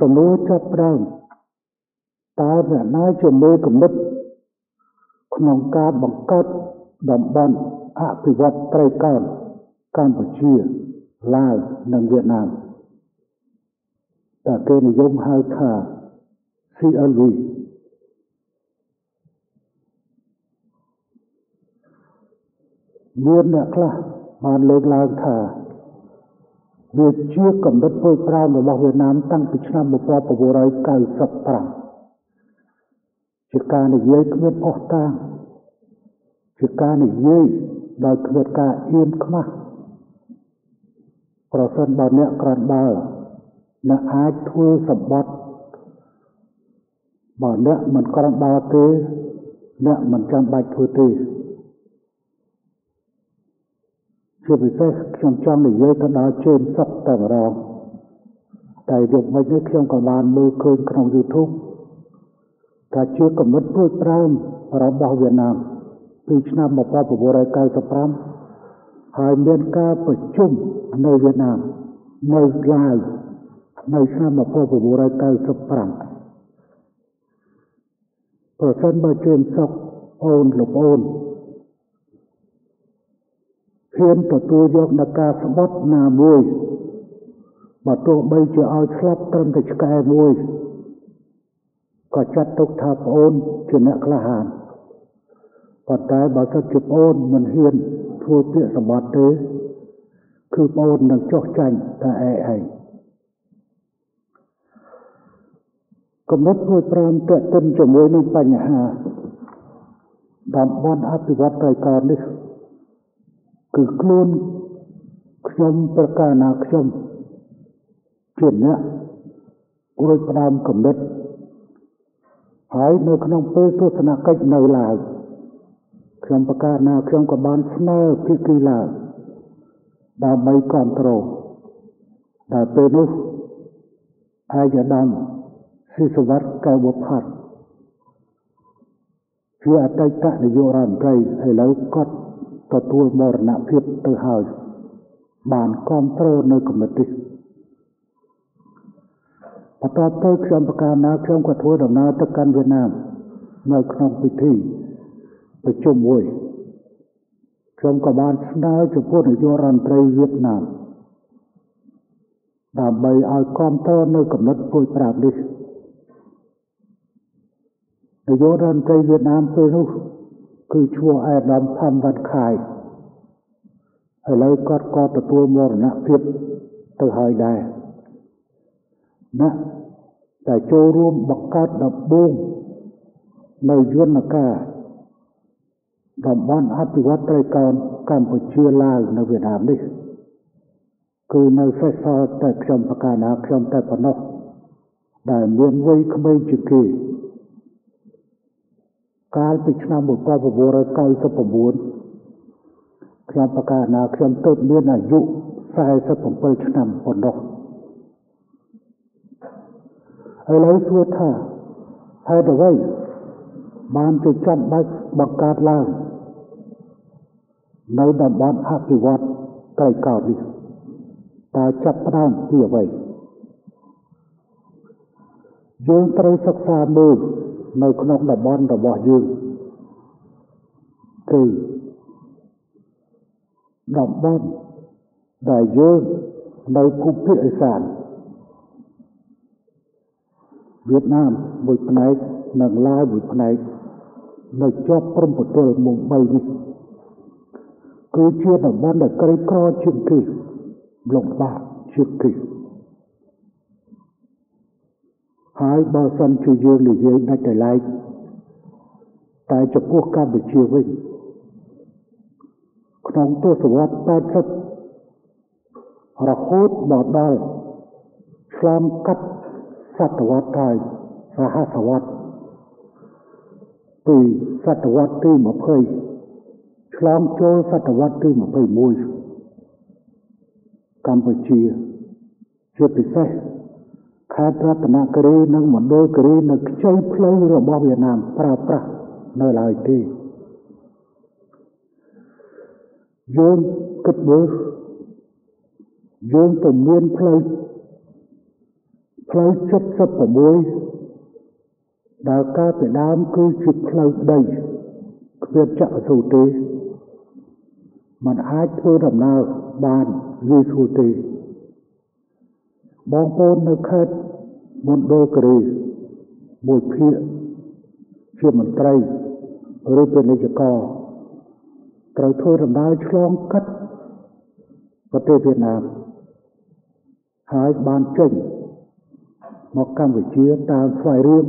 សំណួរចាប់ផ្ដើមតើអ្នកណាជាមេកំណត់ក្នុងការបង្កើតតំបន់អភិវឌ្ឍត្រីកោណកម្ពុជាឡាវនិងវៀតណាមតែគេនិយមហៅថា CLV មានអ្នកខ្លះបានលើកឡើងថា វាជាកំណត់ពុយប្រាំរបស់វៀតណាមតាំងពីឆ្នាំ1995ជាការនិយាយគ្មានអស់តាងជាការនិយាយដោយគ្មានការអៀនខ្មាស់ប្រសិនបើអ្នកក្រាន់បើអ្នកអាចធ្វើសម្បត្តិបើអ្នកមិនក្រាន់បើទេអ្នកមិនចាំបាច់ធ្វើទេ ជាពិសេសខ្ញុំចង់និយាយទៅដល់ជើងសុកតែម្ដងតែយកមិននេះខ្ញុំក៏បានមើលឃើញក្នុង YouTube ថាជាកំណត់ព្រួយប្រែមរបស់វៀតណាមពីឆ្នាំ1995ហើយមានការប្រជុំនៅវៀតណាមនៅឡាវនៅឆ្នាំ1995ប្រសិនបើជើងសុកអូនលោកអូន ហ៊ានទទួលយកដល់ការស្បត់ណាមួយបើទោះបីជាឲ្យស្លាប់ត្រឹមតែឆ្កែមួយក៏ចាត់ទុកថាប្អូនជាអ្នកក្លាហានប៉ុន្តែបើសិនជាប្អូនមិនហ៊ានធ្វើពាក្យសម្បត្តិទេគឺប្អូននឹងចោះចាញ់តែឯឯងកំណត់ព្រួយប្រាំតេតិនជាមួយនឹងបញ្ហាតំបន់អភិវឌ្ឍត្រៃកោណនេះ គឺខ្លួនខ្ញុំប្រកាសណាខ្ញុំជាអ្នករួចផ្ដើមកំណត់ហើយនៅក្នុងពេលទស្សនកិច្ចនៅឡើយខ្ញុំប្រកាសណាខ្ញុំក៏បានស្នើភាគីឡើយដើម្បីគ្រប់គ្រងដែលពេលនោះអាយដាមស៊ីសវត្តកៅបុផាត់ជាអតីតនាយករដ្ឋមន្ត្រីឥឡូវគាត់ ទទួលមរណភាពទៅហើយបានគ្រប់គ្រងនៅគំនិតនេះបន្ទាប់ទៅខ្ញុំប្រកាសណាខ្ញុំក៏ធ្វើដំណើរទៅកាន់វៀតណាមនៅក្នុងពិធីប្រជុំមួយខ្ញុំក៏បានស្នើចំពោះនាយករដ្ឋមន្ត្រីវៀតណាមដើម្បីឲ្យគ្រប់គ្រងនៅកំណត់ពុយប្រាប់នេះនាយករដ្ឋមន្ត្រីវៀតណាមពេលនោះ គឺឈ្មោះអេដាមផាំវ៉ាត់ខាយឥឡូវគាត់ក៏ទទួលមរណភាពទៅហើយដែរណាតែចូលរួមបង្កើតដំបូងនៅយន្តការតំបន់អភិវឌ្ឍត្រីកោណកម្ពុជាឡាវនៅវៀតណាមនេះគឺនៅសេសសល់តែខ្ញុំប្រកាសណាខ្ញុំតែប៉ុណ្ណោះដែលមានវ័យក្មេងជាងគេ កាលពីឆ្នាំ1999ខ្ញុំប្រកាសណាខ្ញុំទើបមានអាយុ47ឆ្នាំប៉ុណ្ណោះឥឡូវសួរថាហេតុអ្វីបានជាចាំបាច់បង្កើតឡើងនៅតំបន់អភិវឌ្ឍត្រីកោណនេះតើចាប់ផ្ដើមពីអ្វីយើងត្រូវសិក្សាមើល នៅក្នុងតំបន់របស់យើងគឺតំបន់ដែលយើងនៅភូមិភាគឦសានវៀតណាមមួយផ្នែកនិងឡាវមួយផ្នែកនៅជាប់ព្រំប្រទល់មុំ3នេះគឺជាតំបន់ដែលក្រីក្រជាងគេលំបាកជាងគេ ហើយបើសិនជាយើងនិយាយដាច់ដោយឡែកតែចំពោះកម្ពុជាវិញក្នុងទសវត្ស80រហូតមកដល់ឆ្លងកាត់សតវត្សហើយសហសវត្សពីសតវត្សទី20ឆ្លងចូលសតវត្សទី21កម្ពុជាជាពិសេស ខេត្តរតនគិរីនិងមណ្ឌលគិរីនៅខ្ចីផ្លូវរបស់វៀតណាមប្រើប្រាស់នៅឡើយទេយើងគិតមើលយើងទៅមានផ្លូវផ្លូវ76ដែលកើតពីដើមគឺជាផ្លូវដីគ្មានចក្រសូរទេมันអាចធ្វើដំណើរបានងាយស្រួលទេ បងប្អូននៅខេត្តមណ្ឌលគិរីមួយភាគជាមន្ត្រីឬពាណិជ្ជករត្រូវធ្វើដំណើរឆ្លងកាត់ប្រទេសវៀតណាមហើយបានចេញមកកម្ពុជាតាមស្វ័យរៀង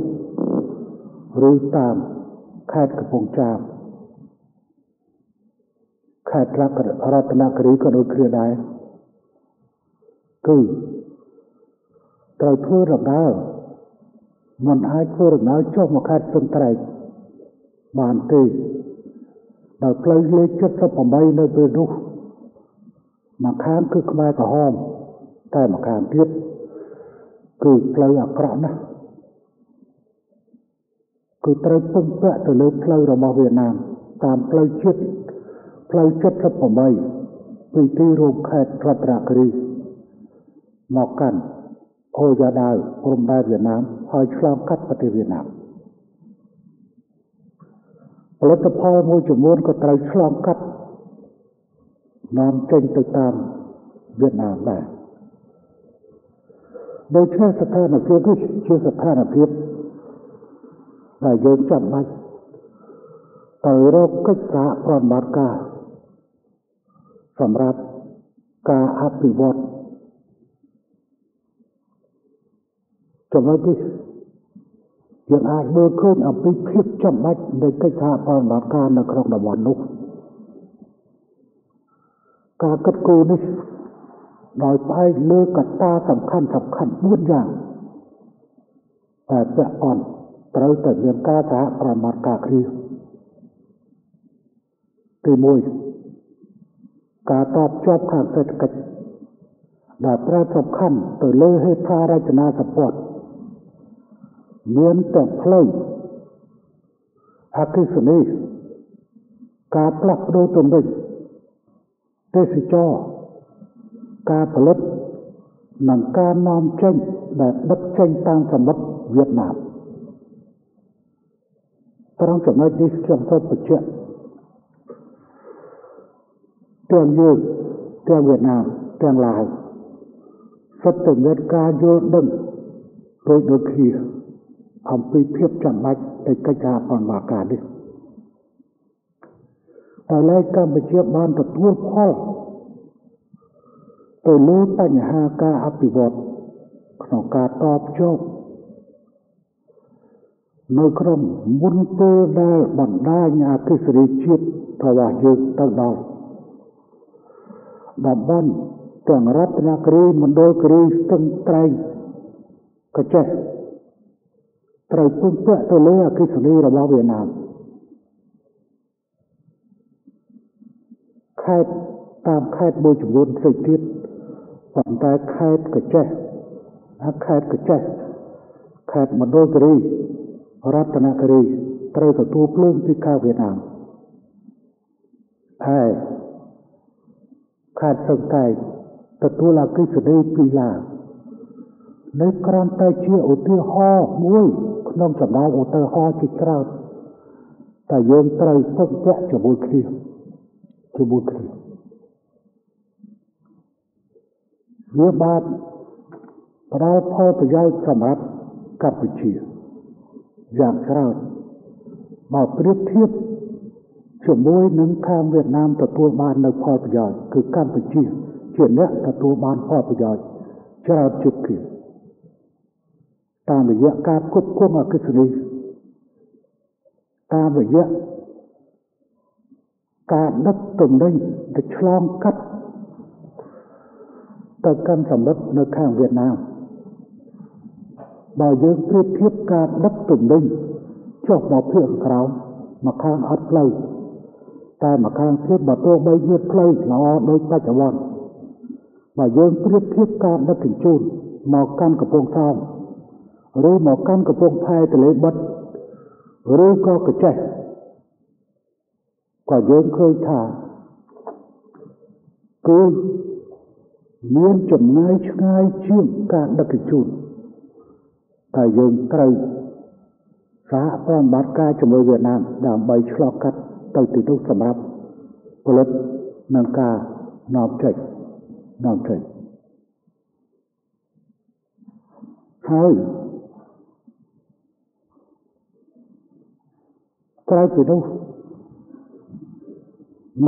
ឬតាមខេត្តកំពង់ចាមខេត្តរតនគិរីក៏ដូចគ្នាដែរគឺ ត្រូវធ្វើដំណើរមិនអាចធ្វើដំណើរចុះមកខេត្តសន្ត្រែកបានទេដោយផ្លូវលេខ78នៅពេលនោះមកខាងគឺខ្មែរក្រហមតែមកខាងទៀតគឺផ្លូវអាក្រក់ណាស់គឺត្រូវពឹងពាក់ទៅលើផ្លូវរបស់វៀតណាមតាមផ្លូវជាតិផ្លូវ78ពីទីរួមខេត្តរតនគិរីមកកាន់ អូយ៉ាដាវព្រំដែនវៀតណាមហើយឆ្លងកាត់ប្រទេសវៀតណាមផលិតផលមួយចំនួនក៏ត្រូវឆ្លងកាត់នាំចេញទៅតាមវៀតណាមដែរដូច្នេះស្ថានភាពនេះជាស្ថានភាពដែលយើងចាំបាច់ទៅរកកិច្ចសហប្រតិបត្តិការសម្រាប់ការអភិវឌ្ឍ ចំណុចនេះយើងអាចមើលឃើញអំពីភាពចាំបាច់នៃកិច្ចសហប្រតិបត្តិការនៅក្នុងតំបន់នោះការគិតគូរនេះដោយផ្អែកលើកត្តាសំខាន់សំខាន់4យ៉ាងតែពាក់ព័ន្ធត្រូវតែមានការសហប្រមាថការគ្នាទី1ការតបជាប់ខាងសេដ្ឋកិច្ចដែលប្រើសំខាន់ទៅលើហេដ្ឋារចនាសម្ព័ន្ធ មានទាំងផ្លូវអគិសនីការផ្លាស់ប្ដូរទំនិញទេសចរការផលិតនិងការនាំចេញដែលដឹកចេញតាមសមុទ្រវៀតណាមត្រង់ចំណុចនេះខ្ញុំសូមបញ្ជាក់ទាំងយើងទាំងវៀតណាមទាំងឡាវសុទ្ធតែមានការយល់ដឹងដោយដូចគ្នា អំពីភាពចាំបាច់នៃកិច្ចការបណ្ដាការនេះតែឡើយកម្ពុជាបានទទួលផលទៅលើបញ្ហាការអភិវឌ្ឍក្នុងការតបជប់នៅក្នុងមុនពេលដែលបណ្ដាញអកិសរីជាតិរបស់យើងទៅដល់តំបន់ទាំងរតនគិរីមណ្ឌលគិរីស្ទឹងត្រែងកចេះ ត្រូវពឹងពាក់ទៅលើអកិសនីរបស់វៀតណាមខេត្តតាមខេត្តមួយចំនួនផ្សេងទៀតប៉ុន្តែខេត្តកចេះអាខេត្តកចេះខេត្តមណ្ឌលគិរីរតនគិរីត្រូវទទួលភ្លើងពីខាងវៀតណាមហើយខេត្តសឹងកែងទទួលអកិសនីពីឡាវនេះគ្រាន់តែជាឧទាហរណ៍មួយ ក្នុងចំណោមឧទាហរណ៍ជាច្រើនតែយើងត្រូវពឹងពាក់ជាមួយគ្នាជាមួយគ្នាវាបានផ្ដល់ផលប្រយោជន៍សម្រាប់កម្ពុជាយ៉ាងច្រើនមកប្រៀបធៀបជាមួយនឹងខាងវៀតណាមទទួលបាននៅផលប្រយោជន៍គឺកម្ពុជាជាអ្នកទទួលបានផលប្រយោជន៍ច្រើនជាងគ្នា តាមរយៈការគ្រប់គ្រងអកិសនីតាមរយៈការដឹកទំនិញទៅឆ្លងកាត់ទៅកាន់សមុទ្រនៅខាងវៀតណាមបើយើងប្រៀបធៀបការដឹកទំនិញចុះមកភាគក្រោមមកខាងអត់ផ្លូវតែមកខាងទៀតបើទោះបីមានផ្លូវល្អដូចបច្ចុប្បន្នបើយើងប្រៀបធៀបការដឹកជញ្ជូនមកកាន់កំពង់សោម ឬមកកាន់កំពង់ផែទលេបិទឬក៏កចេះក៏យើងឃើញថាគឺមានចំណាយឆ្ងាយជាងការដឹកជញ្ជូនតែយើងត្រូវសហប្រតិបត្តិការជាមួយវៀតណាមដើម្បីឆ្លងកាត់ទៅទីនោះសម្រាប់ផលិតនឹងការនាំចេញនាំចេញហើយ ក្រៅពីនោះ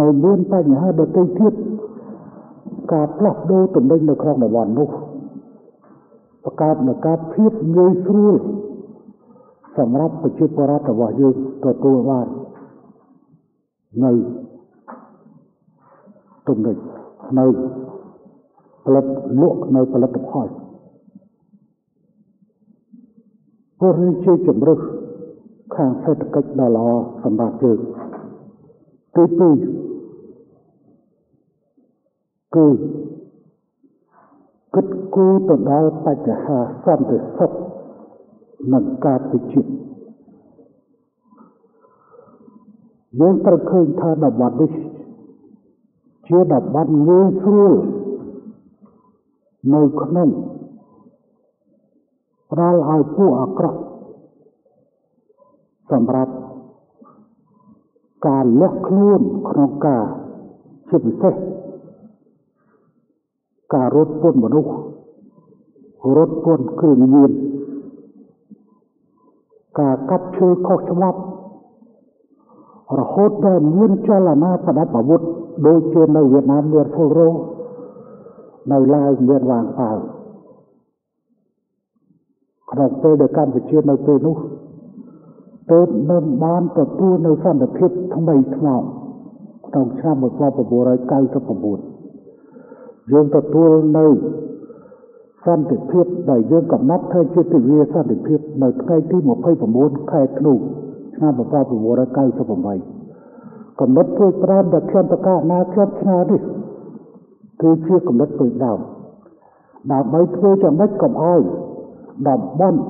នៅមានបញ្ហាដទៃទៀតការផ្លាស់ប្ដូរទំនិញនៅក្នុងតំបន់នោះបង្កើតនូវការភាពងាយស្រួលសម្រាប់ប្រជាពលរដ្ឋរបស់យើងទទួលបាននៅទំនិញនៅផលិតលក់នៅផលិតផលព្រោះនេះជាជំរឹះ ខាងសេដ្ឋកិច្ចដ៏ល្អសម្រាប់យើងទីពីរគឺគិតគូរទៅដល់បញ្ហាសន្តិសុខនិងការពិចិត្រយើងត្រូវឃើញថាតំបន់នេះជាតំបន់ងាយស្រួលនៅក្នុងផ្ដល់ឲ្យពួកអាក្រក់ សម្រាប់ការលះខ្លួនក្នុងការជាពិសេសការរត់ពន្ធមនុស្សរត់ពន្ធគ្រឿងញៀនការកាប់ឈើខុសច្បាប់រហូតដល់មានចលនាប្រដាប់អាវុធដូចជានៅវៀតណាមមានហ្វូរ៉ូនៅឡាវមានវ៉ាងប៉ាវក្នុងពេលដែលកម្ពុជានៅពេលនោះ ទើបនឹងបានទទួលនៅសន្តិភាពថ្មីថ្មោងក្នុងឆ្នាំ1999យើងទទួលនៅសន្តិភាពដែលយើងកំណត់ថាជាទិវាសន្តិភាពនៅថ្ងៃទី29ខែធ្នូឆ្នាំ1998កំណត់ធ្វើត្រាំដល់ខ្ញុំតកាណាខ្ញុំឆ្នានេះគឺជាកំណត់ពីដើមដើម្បីធ្វើចំណុចកុំឲ្យតំបន់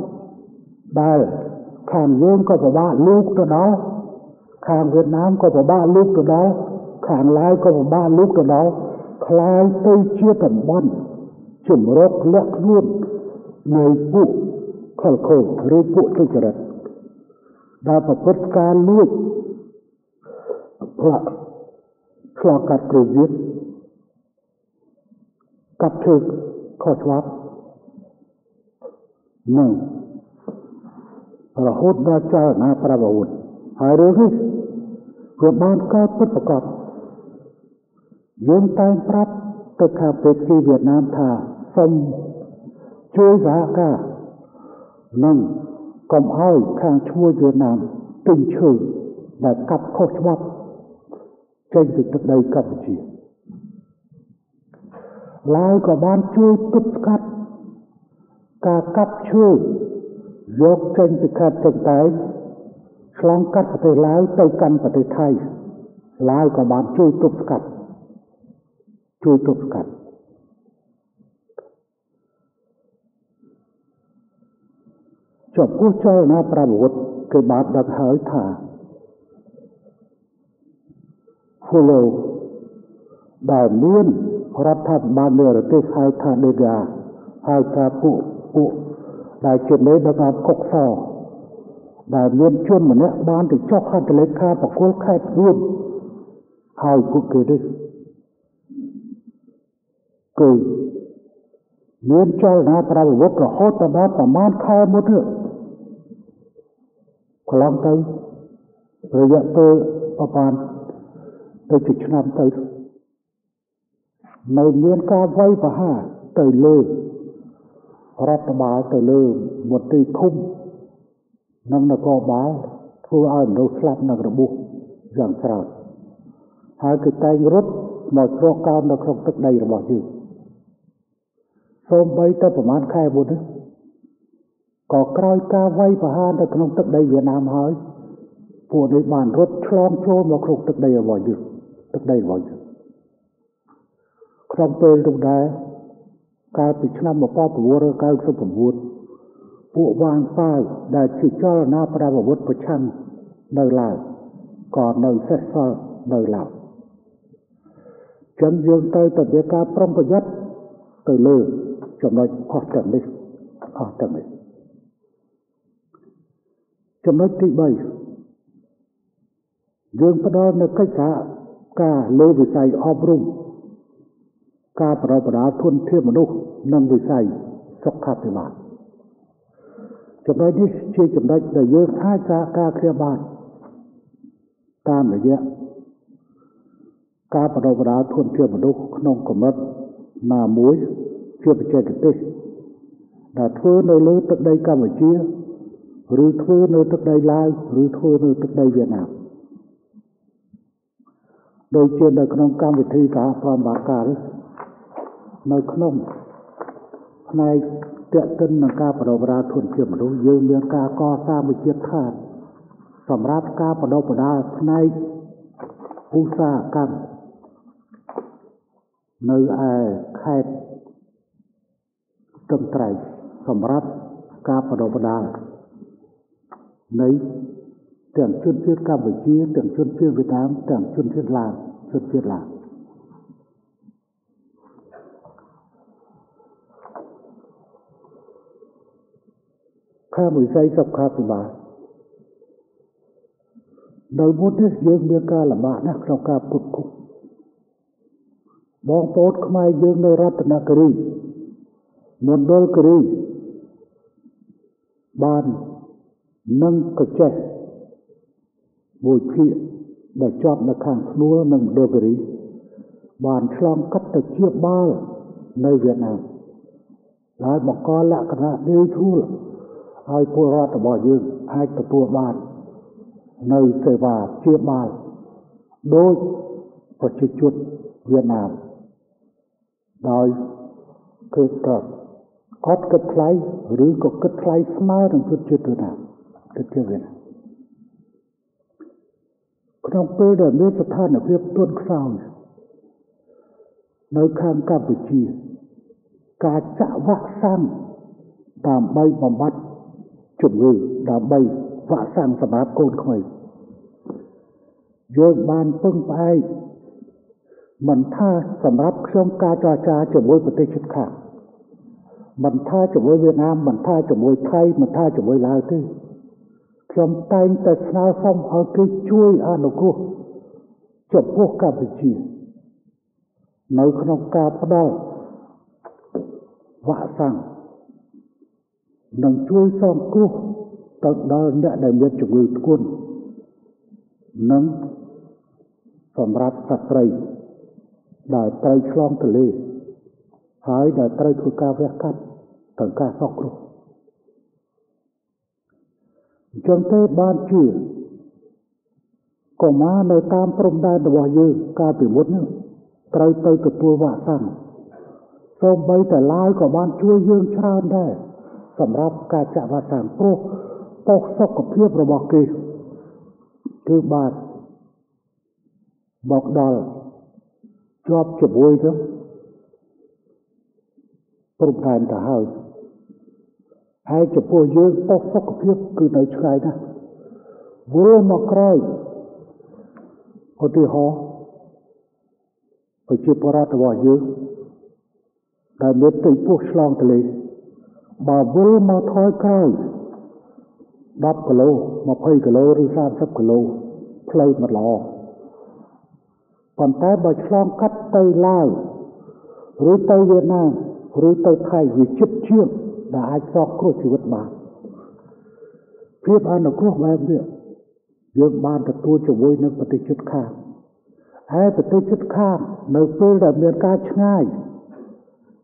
ដែល ខាងយើងក៏ពិបាកលូកទៅដល់ខាងវៀតណាមក៏ពិបាកលូកទៅដល់ខាងឡាវក៏ពិបាកលូកទៅដល់คล้ายទៅជាតំបន់ជំរកលក្ខខ្លួននៃពួកខលខូឬពួកទុច្ចរិតដែលប្រព្រឹត្តការលួចផ្លាក់ឆ្លងកាត់គ្រូវិទ្យាកាប់ឈើខុសច្បាប់និង រហូតដល់ចលនាប្រវត្តិហើយរឿងនេះវាបានកើតពិតប្រកបយើងតែងប្រាប់ទៅខាងប្រទេសវៀតណាមថាសូមជួយសហការនិងកុំឲ្យខាងឈ្មោះវៀតណាមទិញឈើដែលកាប់ខុសច្បាប់ចេញពីទឹកដីកម្ពុជាឡាយក៏បានជួយទប់ស្កាត់ការកាប់ឈើ យកចេញពីខេត្តទឹកតែឆ្លងកាត់ប្រទេសឡាវទៅកាន់ប្រទេសថៃឡាវក៏បានជួយទប់ស្កាត់ជួយទប់ស្កាត់ចំពោះចលនាប្រវត្តិគេបានដឹកហើយថា follow ដែលមានរដ្ឋាភិបាលនៃប្រទេសហៅថាដេកាហៅថាពួកពួក ដែលជាមេដឹកនាំកុកសដែលមានជនម្នាក់បានទៅចុះហត្ថលេខាបកគលខេត្តរួមហើយពួកគេនេះគឺមានចលនាប្រវត្តិរហូតដល់ប្រមាណខែមុននេះកន្លងទៅរយៈពេលប្រហែលទៅជាឆ្នាំទៅនៅមានការវាយប្រហារទៅលើ រដ្ឋបាលទៅលើមន្ត្រីឃុំនិងនគរបាលធ្វើឲ្យមនុស្សស្លាប់និងរបួសយ៉ាងច្រើនហើយគឺតែងរត់មកជ្រកកោននៅក្នុងទឹកដីរបស់យើងសូម្បីតែប្រហែលខែមុននេះក៏ក្រោយការវាយប្រហារនៅក្នុងទឹកដីវៀតណាមហើយពួកនេះបានរត់ឆ្លងចូលមកក្នុងទឹកដីរបស់យើងទឹកដីរបស់យើងក្នុងពេលនោះដែរ កាលពីឆ្នាំ1999ពួកវាងប៉ាវដែលជាចលនាប្រវត្តិប្រឆាំងនៅឡើយក៏នៅសេសសល់នៅឡើយចឹងយើងត្រូវតែមានការប្រុងប្រយ័ត្នទៅលើចំណុចអស់ទាំងនេះអស់ទាំងនេះចំណុចទី3យើងផ្ដល់នូវកិច្ចសហការលើវិស័យអប់រំ ការប្រដៅធនធានមនុស្សនិងវិស័យសុខាភិបាលចំណុចនេះជាចំណុចដែលយើងអាចសហការគ្នាបានតាមរយៈការបដិបដាធនធានមនុស្សក្នុងកម្រិតណាមួយជាបច្ចេកទេសដែលធ្វើនៅលើទឹកដីកម្ពុជាឬធ្វើនៅទឹកដីឡាវឬធ្វើនៅទឹកដីវៀតណាមដូចជានៅក្នុងកម្មវិធីការប្រំបាការនៅ ក្នុងផ្នែកតេតិននឹងការបដិបដាធនធានមនុស្សយើងមានការកសាងវិជាឋានសម្រាប់ការបដិបដាផ្នែកឧស្សាហកម្មនៅឯខេត្តស្ទឹងត្រែងសម្រាប់ការបដិបដានៃទាំងជនជាតិកម្ពុជាទាំងជនជាតិវៀតណាមទាំងជនជាតិឡាវជនជាតិឡាវ ខាងវិស័យសុខាភិបាលនៅមុននេះយើងមានការលំបាកណាស់ក្នុងការពុតគុកបងប្អូនខ្មែរយើងនៅរតនគិរីមណ្ឌលគិរីបាននឹងកចេះមួយភាគដែលជាប់នៅខាងស្នួលនិងមណ្ឌលគិរីបានឆ្លងកាត់ទៅជាបាល់នៅវៀតណាមហើយបង្កលក្ខណៈងាយស្រួល ហើយពលរដ្ឋរបស់យើងអាចទទួលបាននៅសេវាជាបាលដោយប្រជាជនវៀតណាមដោយគឺក៏គាត់គិតថ្លៃឬក៏គិតថ្លៃស្មើនឹងជនជាតិវៀតណាមគិតជាវៀតណាមក្នុងពេលដែលមានស្ថានភាពទន់ខ្សោយនៅខាងកម្ពុជា ការចាក់វ៉ាក់សាំងដើម្បីបំបត្តិ ជំងឺដើម្បីវ៉ាក់សាំងសម្រាប់កូនក្មេងយើងបានពឹងផ្អែកមិនថាសម្រាប់ខ្ញុំការចរចាជាមួយប្រទេសជិតខាងមិនថាជាមួយវៀតណាមមិនថាជាមួយថៃមិនថាជាមួយឡាវទេខ្ញុំតែងតែស្នើសុំឲ្យគេជួយអនុគ្រោះចំពោះកម្ពុជានៅក្នុងការផ្ដល់វ៉ាក់សាំង និងជួយសងគ្រោះទៅដល់អ្នកដែលមានជំងឺធ្ងន់និងសម្រាប់ស្ត្រីដែលត្រូវឆ្លងទលេហើយដែលត្រូវធ្វើការវះកាត់ទៅការសោកគ្រោះអញ្ចឹងទេបានជាកុមារនៅតាមព្រំដែនរបស់យើងកាលពីមុនត្រូវទៅទទួលវ៉ាក់សាំងសូម្បីតែឡាយក៏បានជួយយើងច្រើនដែរ សម្រាប់ការចាក់វ៉ាក់សាំងព្រោះប៉ុស្តិ៍សុខភាពរបស់គេគឺបានមកដល់ជាប់ជាមួយទៅព្រំដែនទៅហើយហើយចំពោះយើងប៉ុស្តិ៍សុខភាពគឺនៅឆ្ងាយណាស់វិលមកក្រោយឧទាហរណ៍ប្រជាពលរដ្ឋរបស់យើងដែលមានទីពោះឆ្លងទន្លេ បើវិលមកថយក្រោយ10គីឡូ20គីឡូឬ30គីឡូផ្លូវមិនល្អប៉ុន្តែបើឆ្លងកាត់ទៅឡាវឬទៅវៀតណាមឬទៅថៃវាជិតជាងដែលអាចសោកគ្រោះជីវិតបានភាពអនុគ្រោះបែបនេះយើងបានទទួលជាមួយនឹងប្រទេសជិតខាងហើយប្រទេសជិតខាងនៅពេលដែលមានការឆ្ងាយ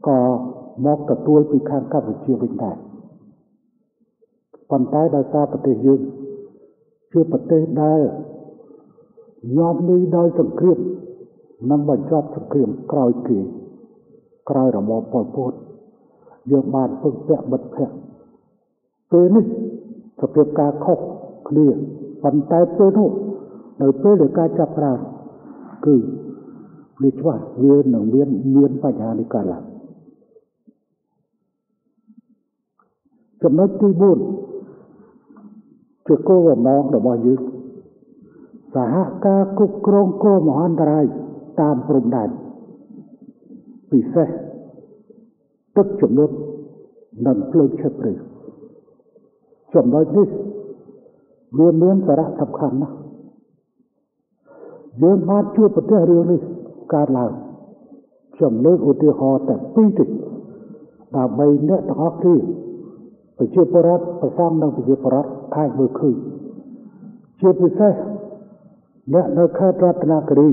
ក៏ មកទទួលពីខាងកម្ពុជាវិញដែរប៉ុន្តែដោយសារប្រទេសយើងជាប្រទេសដែលញោមនេះដោយសង្គ្រាមនិងបញ្ចប់សង្គ្រាមក្រោយគេក្រោយរបបប៉ុលពតយើងបានពឹងពាក់មិត្តភ័ក្តិពេលនេះសភាពការខុសគ្នាប៉ុន្តែពេលនោះនៅពេលដែលការចាប់ប្រើគឺវាច្បាស់វានឹងមានមានបញ្ហានេះកើតឡើង ចំណុចទី4ជាគោលបំណងរបស់យើងសហការគ្រប់គ្រងគ្រោះមហន្តរាយតាមព្រំដែនពិសេសទឹកជំនន់និងភ្លើងឆេះព្រៃចំណុចនេះវាមានសារៈសំខាន់ណាស់យើងបានជួបប្រទេសរឿងនេះកើតឡើងខ្ញុំលើកឧទាហរណ៍តែពីរទេដើម្បីអ្នកទាំងអស់គ្នា ប្រជាពលរដ្ឋប្រសងនិងប្រជាពលរដ្ឋអាចមើលឃើញជាពិសេសអ្នកនៅខេត្តរតនគិរី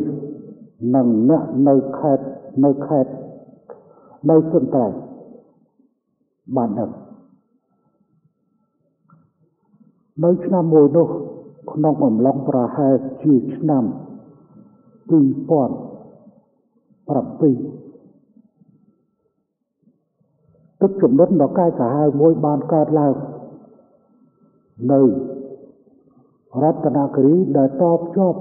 និងអ្នកនៅខេត្តនៅខេត្តនៅសុនត្រែងបានដឹងនៅឆ្នាំមួយនោះក្នុងអំឡុងប្រហែលជាឆ្នាំ2007 ទឹកជំនន់ដ៏កាយសាហាវមួយបានកើតឡើងនៅរតនគិរីដែលតបជាប់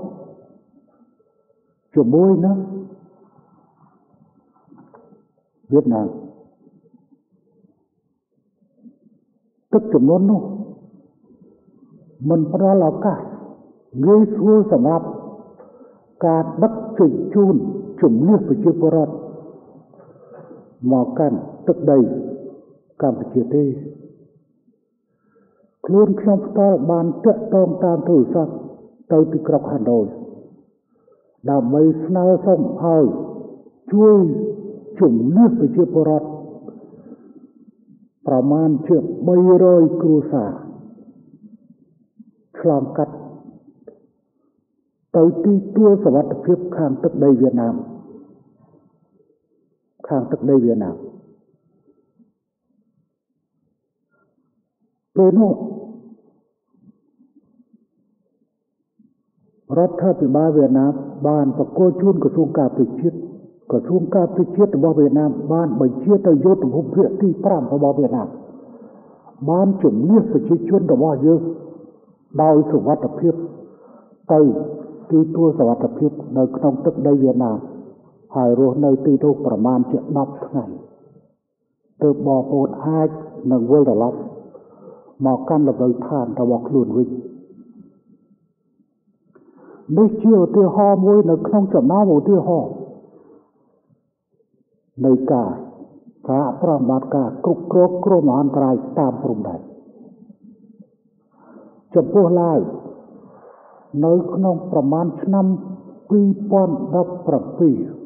ជាមួយនឹងវៀតណាមទឹកជំនន់នោះមិនផ្ដល់ឱកាសងាយស្រួលសម្រាប់ការដឹកជញ្ជូនជំនឿប្រជាពលរដ្ឋ មកកាន់ទឹកដីកម្ពុជាទេខ្លួនខ្ញុំផ្ទាល់បានតាក់ទងតាមទូរស័ព្ទទៅទីក្រុងហាណូយដើម្បីស្នើសុំឲ្យជួយជំនឿប្រជាពលរដ្ឋប្រមាណជា300គ្រួសារឆ្លងកាត់ទៅទីទួលសវត្ថភាពខាងទឹកដីវៀតណាម ខាងទឹកដីវៀតណាមពេលនោះរដ្ឋាភិបាលវៀតណាមបានប្រគល់ជូនក្រសួងការពារជាតិក្រសួងការពារជាតិរបស់វៀតណាមបានបញ្ជាទៅយុទ្ធភូមិភាគទី5របស់វៀតណាមបានជំនះប្រជាជនរបស់យើងដោយសុវត្ថិភាពទៅទីទួលសុវត្ថិភាពនៅក្នុងទឹកដីវៀតណាម ហើយរស់នៅទីនោះប្រមាណជា10ថ្ងៃទើបបងប្អូនអាចនឹងវិលត្រឡប់មកកាន់លំនៅឋានរបស់ខ្លួនវិញនេះជាឧទាហរណ៍មួយនៅក្នុងចំណោមឧទាហរណ៍នៃការសហប្រតិបត្តិការគ្រប់គ្រងគ្រោះមហន្តរាយតាមព្រំដែនចំពោះឡើយនៅក្នុងប្រមាណឆ្នាំ2017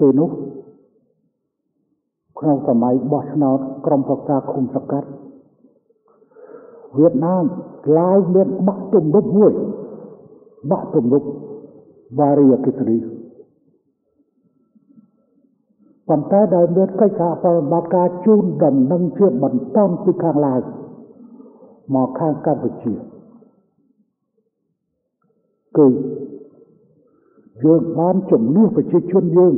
ពេលនោះក្នុងសម័យបោះឆ្នោតក្រុមប្រកាសឃុំសង្កាត់វៀតណាមឡើងមានបាក់ទំនប់មួយបាក់ទំនប់វ៉ារីអគិសរីប៉ុន្តែដែលមានកិច្ចសហប្រតិបត្តិការជូនដំណឹងជាបន្តពីខាងឡាវមកខាងកម្ពុជាគឺយើងបានជំនួសប្រជាជនយើង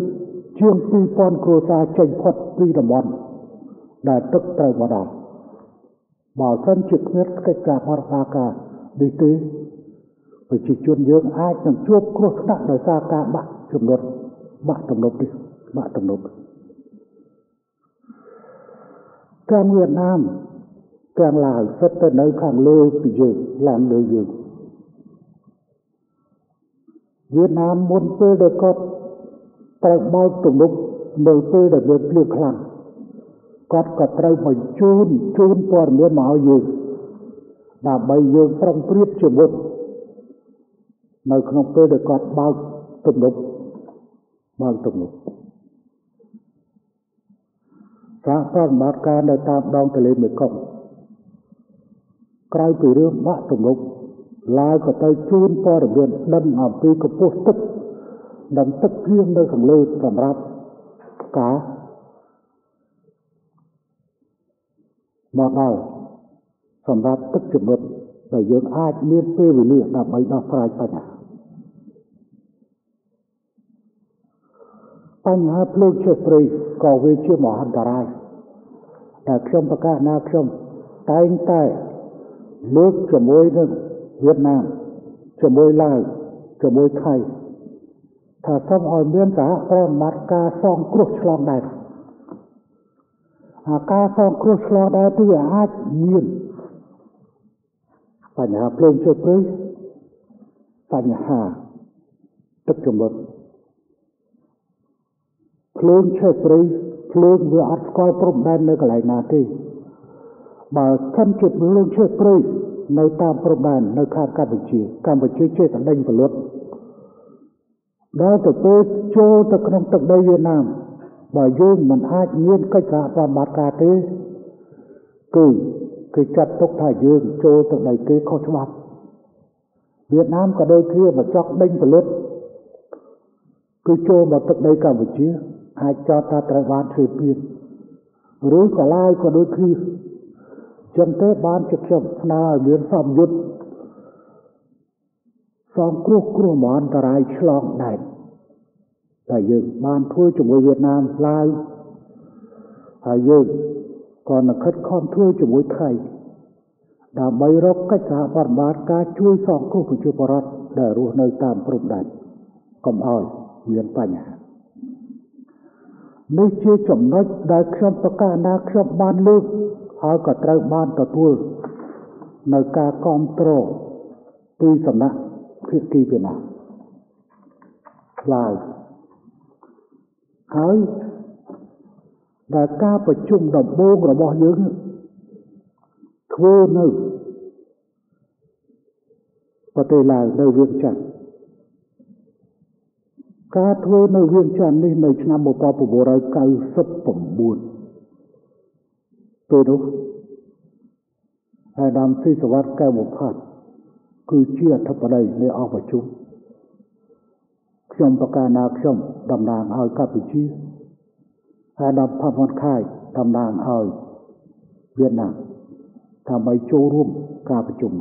ជាង2000គ្រួសារចេញផុតពីតំបន់ដែលទឹកត្រូវមកដល់បើសិនជាគ្មានកិច្ចការបរិយាកាសនេះទេប្រជាជនយើងអាចនឹងជួបគ្រោះថ្នាក់ដោយសារការបាក់ចំនួនបាក់ទំនប់នេះបាក់ទំនប់ទាំងវៀតណាមទាំងឡាវសិតទៅនៅខាងលើពីយើងឡើងលើយើងវៀតណាមមុនពេលដែលគាត់ ត្រូវបើកទំនប់នៅពេលដែលមានភ្លៀងខ្លាំងគាត់ក៏ត្រូវបញ្ជូនជូនព័ត៌មានមកឲ្យយើងដើម្បីយើងប្រុងប្រៀបជាមុននៅក្នុងពេលដែលគាត់បើកទំនប់បើកទំនប់សហប្រតិបត្តិការនៅតាមដងទន្លេមេគង្គក្រៅពីរឿងបាក់ទំនប់ឡាយក៏ទៅជូនព័ត៌មានដឹងអំពីកម្ពស់ទឹក និងទឹកភ្លៀងនៅខាងលើសម្រាប់ការមកដល់សម្រាប់ទឹកជំនន់ដែលយើងអាចមានពេលវេលាដើម្បីដោះស្រាយបញ្ហាបញ្ហាភ្លើងឆេះព្រៃក៏វាជាមហន្តរាយតែខ្ញុំប្រកាសណាខ្ញុំតែងតែលើកជាមួយនឹងវៀតណាមជាមួយឡាវជាមួយថៃ ថាសូមឲ្យមានសហប្រតិបត្តិការសងគ្រោះឆ្លងដែនអាការសងគ្រោះឆ្លងដែនគឺអាចមានបញ្ហាភ្លើងជើព្រៃបញ្ហាទឹកជំនន់ភ្លើងឆេះព្រៃភ្លើងវាអត់ស្គាល់ព្រំដែននៅកន្លែងណាទេបើសិនជាភ្លើងឆេះព្រៃនៅតាមព្រំដែននៅខាងកម្ពុជាកម្ពុជាចេះតែដេញពលុត ដល់ទៅពេលចូលទៅក្នុងទឹកដីវៀតណាមបើយើងមិនអាចមានកិច្ចការប្រតិបត្តិការទេគឺគេចាត់ទុកថាយើងចូលទឹកដីគេខុសច្បាប់វៀតណាមក៏ដូចគ្នាមកចង់ដេញពលិតគឺចូលមកទឹកដីកម្ពុជាអាចចោទថាត្រូវបានធ្វើពៀនឬក៏ឡាយក៏ដូចគ្នាចឹងទេបានជាខ្ញុំស្នើឲ្យមានសមយុទ្ធ សំគ្រោះគ្រោះមហន្តរាយឆ្លងដែនតែយើងបានធ្វើជាមួយវៀតណាមឡាវហើយយើងក៏នឹងខិតខំធ្វើជាមួយថៃដើម្បីរកកិច្ចសហប្រតិបត្តិការជួយសង្គ្រោះប្រជាពលរដ្ឋដែលរស់នៅតាមព្រំដែនកុំឲ្យមានបញ្ហានេះជាចំណុចដែលខ្ញុំប្រកាសណាខ្ញុំបានលើកហើយក៏ត្រូវបានទទួលនៅការគ្រប់គ្រងពីសំណាក់ ភាគីវៀតណាមឡាវហើយដែលការប្រជុំដំបូងរបស់យើងធ្វើនៅប្រទេសឡាវនៅវៀងច័ន្ទការធ្វើនៅវៀងច័ន្ទនេះនៅឆ្នាំ1999ពេលនោះអាដាមស៊ីសវត្តកែវផាត់ គឺជាអធិបតីនៃអង្គប្រជុំខ្ញុំប្រកាសណាខ្ញុំតំណាងឲ្យកម្ពុជាអាដាមផាត់វត្តខាយតំណាងឲ្យវៀតណាមដើម្បីចូលរួមការប្រជុំ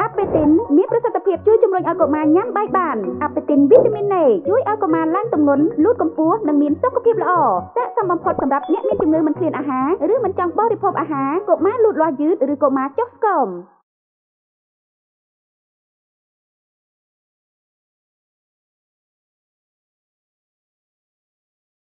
អាប៉េទីនមានប្រសិទ្ធភាពជួយជំរុញឲ្យកុមារញ៉ាំបាយបានអាប៉េទីនវីតាមីន A ជួយឲ្យកុមារឡើងទម្ងន់លូតកម្ពស់និងមានសុខភាពល្អតែសមបំផុតសម្រាប់អ្នកមានជំងឺមិនឃ្លានអាហារឬមិនចង់បរិភោគអាហារកុមារលូតលាស់យឺតឬកុមារចុះស្គម